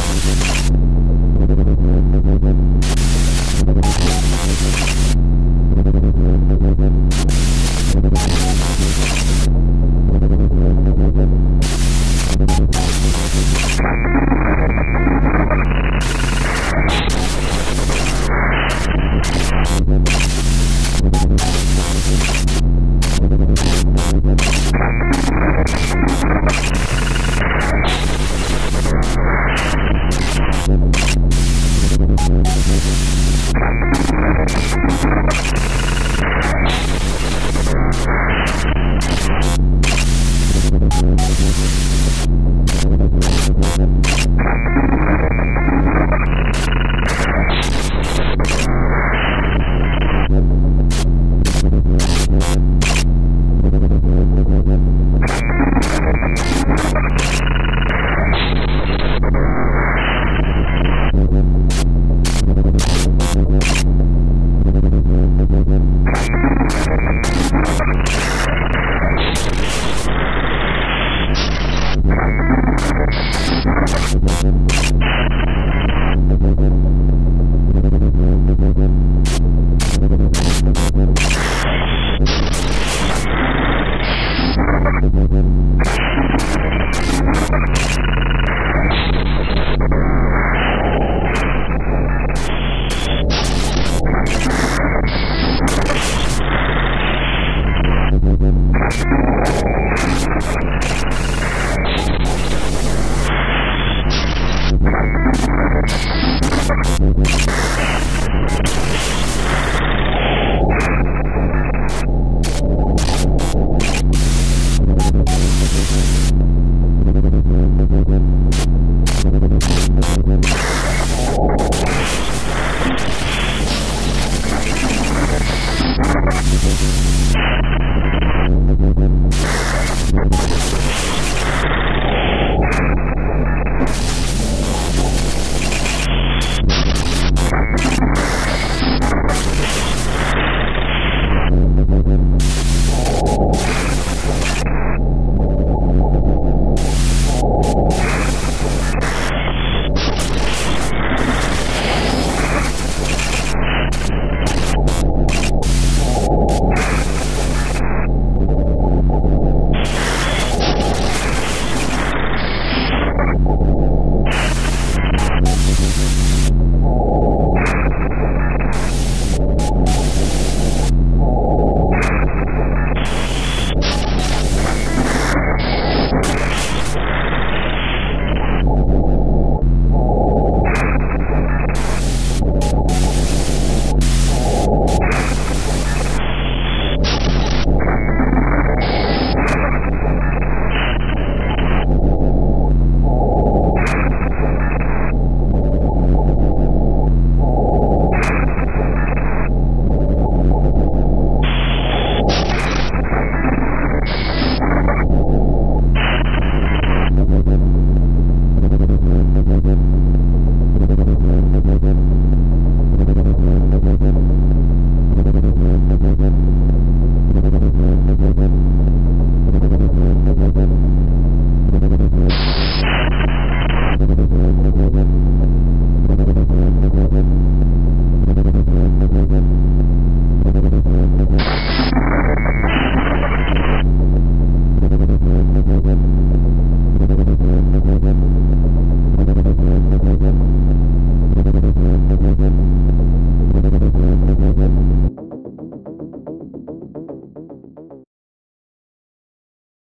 you. Thank you.